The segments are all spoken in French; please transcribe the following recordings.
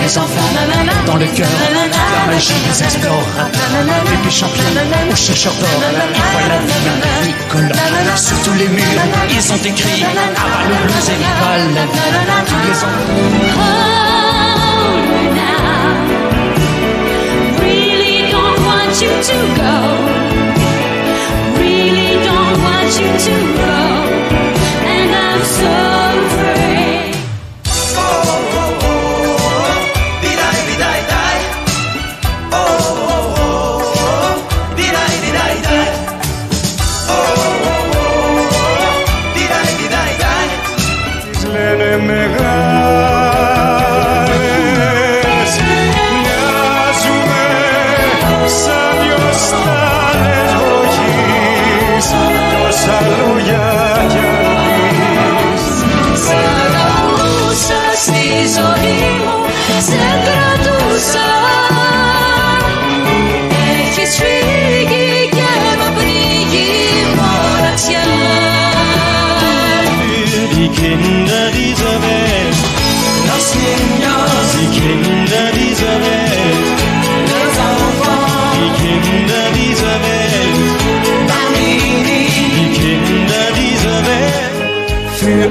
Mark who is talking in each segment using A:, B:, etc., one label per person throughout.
A: les enfants dans le cœur la magie des explorateurs, bébés champions aux chercheurs d'or. Ils voient la vie Nicolas sur tous les murs. Ils ont écrit avant le blues et Nicole. Tous les enfants.
B: Really don't want you to go. Really don't want you to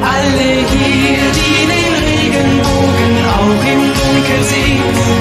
A: alle hier, die den Regenbogen auch im Dunkeln sehen